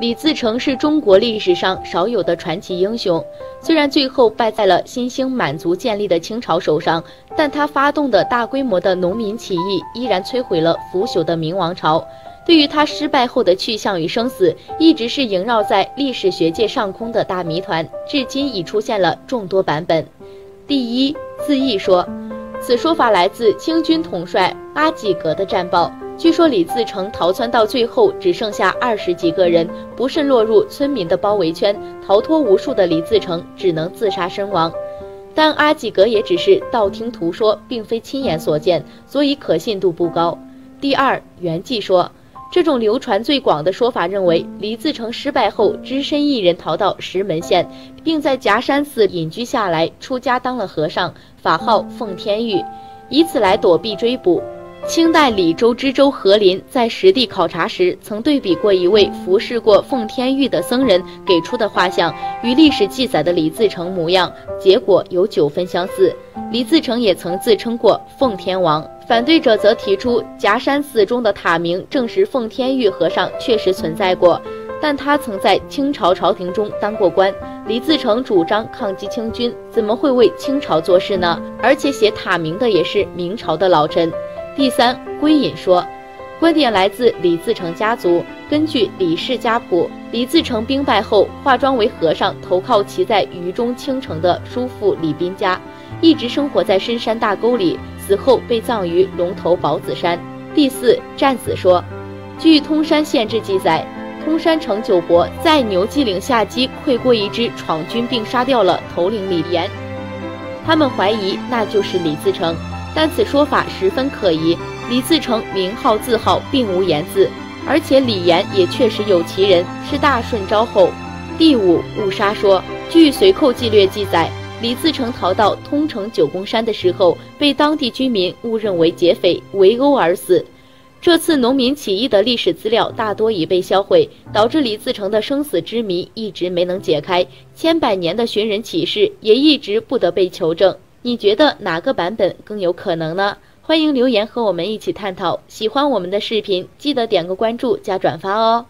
李自成是中国历史上少有的传奇英雄，虽然最后败在了新兴满族建立的清朝手上，但他发动的大规模的农民起义依然摧毁了腐朽的明王朝。对于他失败后的去向与生死，一直是萦绕在历史学界上空的大谜团，至今已出现了众多版本。第一，自缢说，此说法来自清军统帅阿济格的战报。据说李自成逃窜到最后只剩下二十几个人，不慎落入村民的包围圈，逃脱无数的李自成只能自杀身亡。但阿济格也只是道听途说，并非亲眼所见，所以可信度不高。第二，袁继说，这种流传最广的说法认为，李自成失败后，只身一人逃到石门县，并在夹山寺隐居下来，出家当了和尚，法号奉天玉，以此来躲避追捕。清代李州知州何林在实地考察时，曾对比过一位服侍过奉天玉的僧人给出的画像与历史记载的李自成模样，结果有九分相似。李自成也曾自称过奉天王。反对者则提出，夹山寺中的塔名证实奉天玉和尚确实存在过，但他曾在清朝朝廷中当过官。李自成主张抗击清军，怎么会为清朝做事呢？而且写塔名的也是明朝的老臣。第三，归隐说，观点来自李自成家族。根据《李氏家谱》，李自成兵败后，化妆为和尚，投靠其在渝中青城的叔父李斌家，一直生活在深山大沟里。死后被葬于龙头宝子山。第四，战死说，据通山县志记载，通山城九伯在牛骑岭下机，溃过一支闯军，并杀掉了头领李岩。他们怀疑那就是李自成。但此说法十分可疑，李自成名号字号并无言字，而且李岩也确实有其人，是大顺昭后。第五误杀说，据随寇纪略记载，李自成逃到通城九宫山的时候，被当地居民误认为劫匪，围殴而死。这次农民起义的历史资料大多已被销毁，导致李自成的生死之谜一直没能解开，千百年的寻人启事也一直不得被求证。你觉得哪个版本更有可能呢？欢迎留言和我们一起探讨。喜欢我们的视频，记得点个关注加转发哦。